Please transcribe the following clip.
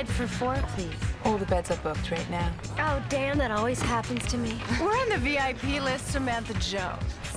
bed for four, please. All the beds are booked right now. Oh, damn, that always happens to me. We're on the VIP list, Samantha Jones.